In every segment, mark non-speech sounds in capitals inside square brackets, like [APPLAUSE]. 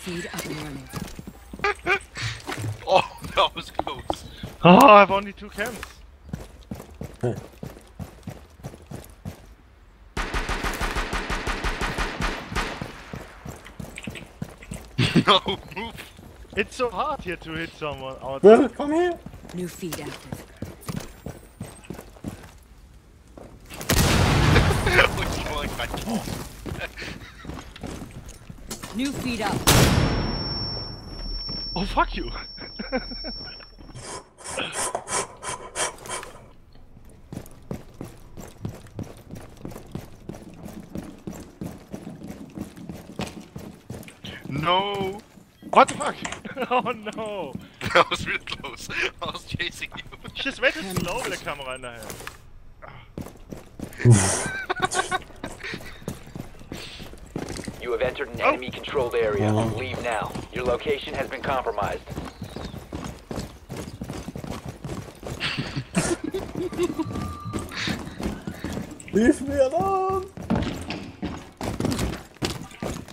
Feed up and running. Oh, that was close. Oh, I have only two cams. [LAUGHS] no, move. It's so hard here to hit someone. Oh, Will, come here. New feed active. New feed up. oh fuck you. No. What the fuck? [LAUGHS] oh no. That was real close. I was chasing you. Just wait and slow with the camera in nachher. [LAUGHS] You have entered an Oh. enemy controlled area. Oh. Leave now. Your location has been compromised. [LAUGHS] Leave me alone.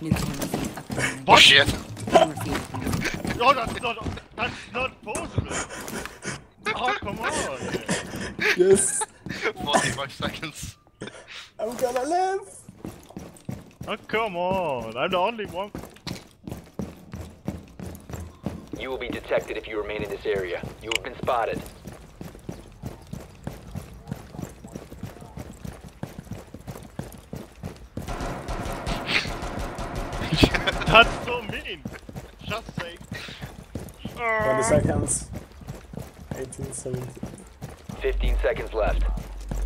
New camera feed up and running. Oh shit. Camera feed up and running. Oh, that's not, that's not possible. Oh, come on. Yes, [LAUGHS] 45 seconds. I'm gonna live. Oh, come on. I'm the only one. You will be detected if you remain in this area. You have been spotted. [LAUGHS] That's so mean. Just say. 20 seconds. 18, 17. 15 seconds left.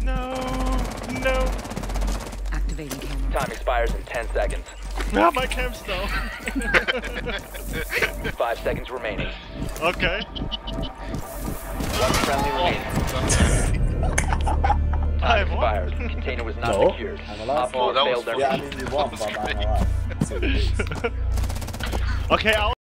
No, no. Activating camera. Time expires in 10 seconds. Ah, my cam's down. [LAUGHS] 5 seconds remaining. okay. One friendly remaining. [LAUGHS] I Time won. expired. Container was not No, secured. I'm alive. Op four Oh, that was failed their Yeah, I mean you won, but I'm alive. So it is. Okay, I'll